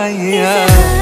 yeah.